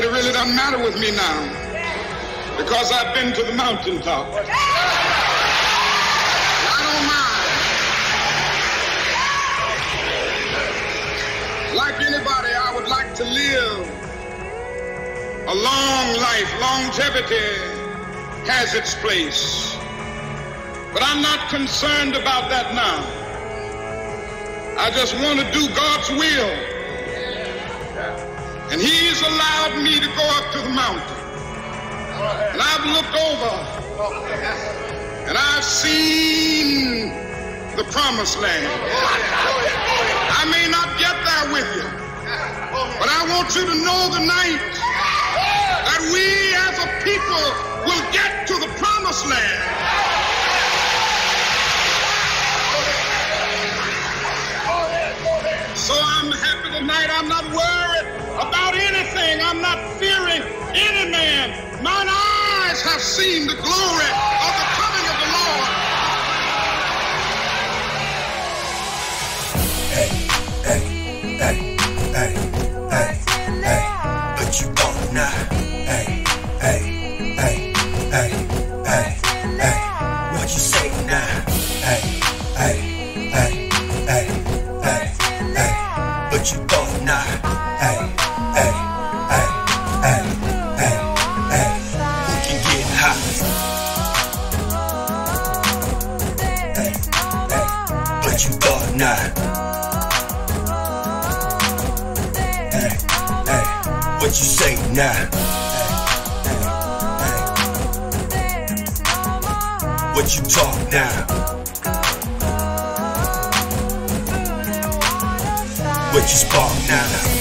But it really doesn't matter with me now because I've been to the mountaintop. I don't mind. Like anybody, I would like to live a long life. Longevity has its place. But I'm not concerned about that now. I just want to do God's will. He's allowed me to go up to the mountain. And I've looked over and I've seen the promised land. I may not get there with you, but I want you to know tonight that we as a people will get to the promised land. So I'm happy tonight. I'm not worried have seen the glory what you say now? What you talk now? What you spark now?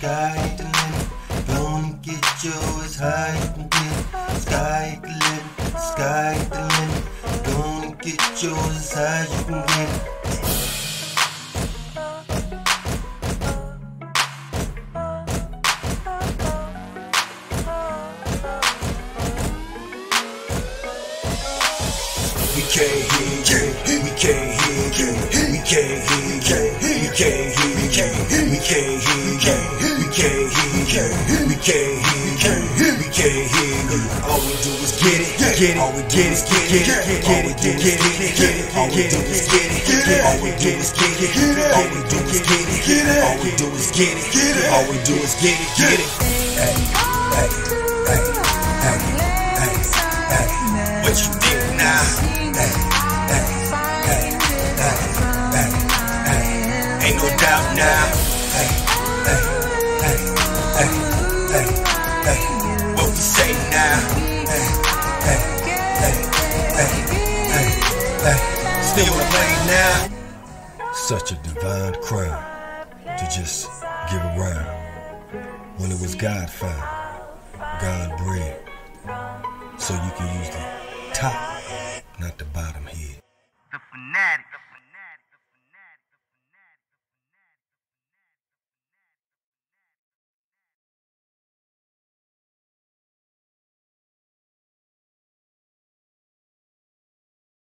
Sky the limit. Gonna get you as high as can get. Sky the limit. Sky the limit. Gonna get you as high as you can get. We can't hear you. We can't hear you. We can't hear you. We can't hear you. Can't hear. We can't hear you. We can't hear you. All we do is get it. Get it. All we get is get it. Get it. Get it. Get it. All we do is get it. All we do is get it. get it, All we do is get it. get it, All we do is get it. All we do is get it. Get it. What you think now? Hey, hey. Still playing now. Such a divine crime to just give around. When it was God found, God bred. So you can use the top, not the bottom head. The fanatic.